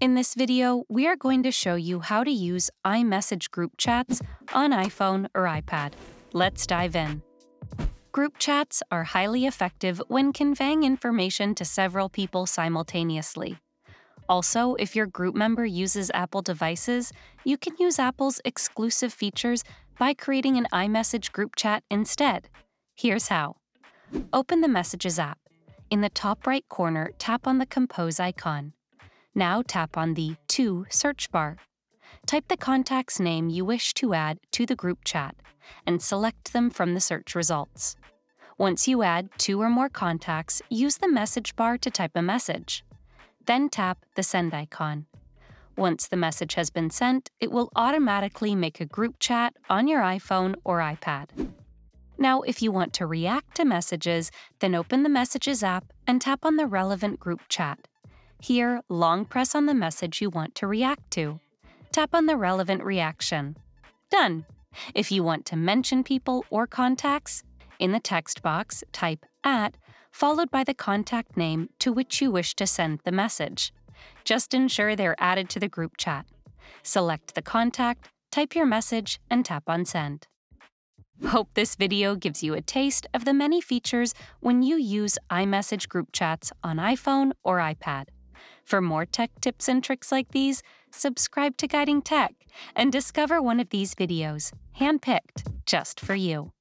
In this video, we are going to show you how to use iMessage group chats on iPhone or iPad. Let's dive in. Group chats are highly effective when conveying information to several people simultaneously. Also, if your group member uses Apple devices, you can use Apple's exclusive features by creating an iMessage group chat instead. Here's how. Open the Messages app. In the top right corner, tap on the Compose icon. Now tap on the To search bar. Type the contact's name you wish to add to the group chat and select them from the search results. Once you add two or more contacts, use the message bar to type a message. Then tap the send icon. Once the message has been sent, it will automatically make a group chat on your iPhone or iPad. Now, if you want to react to messages, then open the Messages app and tap on the relevant group chat. Here, long press on the message you want to react to. Tap on the relevant reaction. Done! If you want to mention people or contacts, in the text box, type at followed by the contact name to which you wish to send the message. Just ensure they're added to the group chat. Select the contact, type your message, and tap on Send. Hope this video gives you a taste of the many features when you use iMessage group chats on iPhone or iPad. For more tech tips and tricks like these, subscribe to Guiding Tech and discover one of these videos, handpicked just for you.